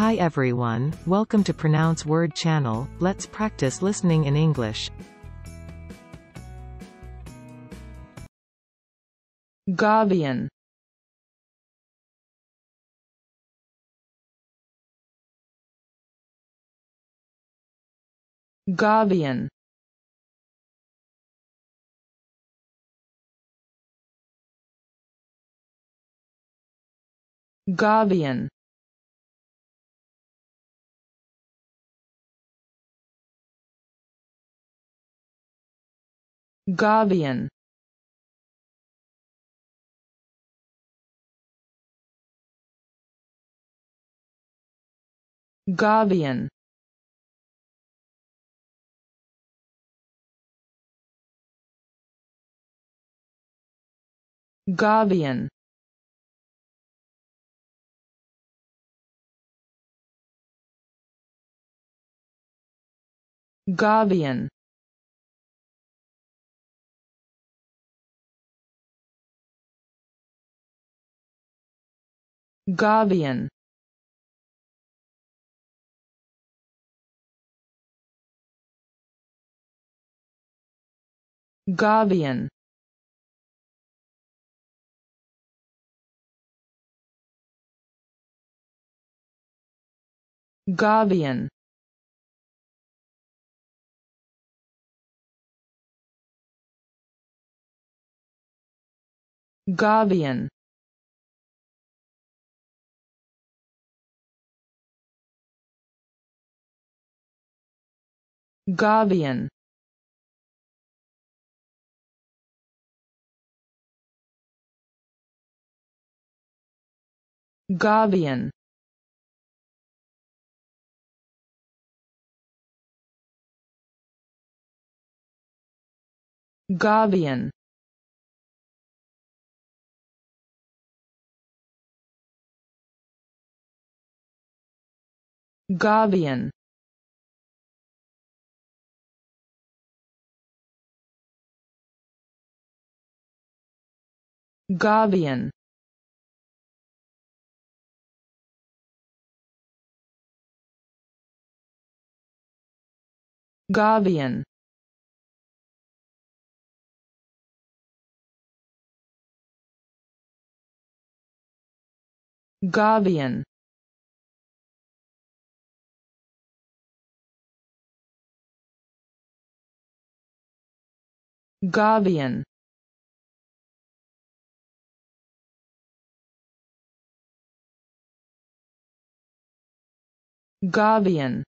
Hi everyone, welcome to Pronounce Word channel, let's practice listening in English. Gabion. Gabion. Gabion Gabion. Gabion. Gabion. Gabion Gabion. Gabion. Gabion. Gabion Gabion. Gabion. Gabion. Gabion Gabion. Gabion. Gabion. Gabion Gabion